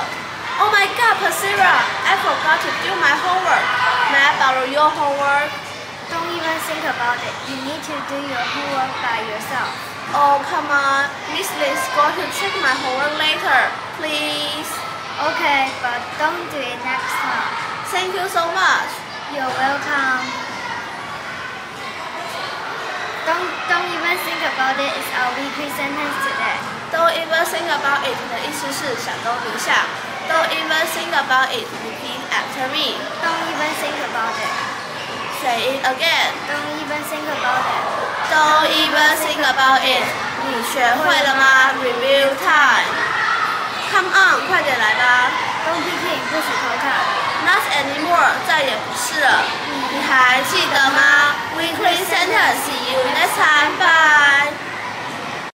Oh my god, Pasira, I forgot to do my homework. May I borrow your homework? Don't even think about it. You need to do your homework by yourself. Oh, come on. Miss Lee is going to check my homework later. Please. Okay, but don't do it next time. Thank you so much. You're welcome. Don't don't even think about it. It's our weekly sentence today. Don't even think about 是想都留下。Don't even think about it. Repeat after me. Don't even think about it. Say it again. Don't even think about it. Don't even think about it. 你学会了吗？Review time. Come on，快点来吧。Don't picking 不许偷看。Not anymore，再也不是了。你还记得吗？Weekly sentence. See you next time. Bye.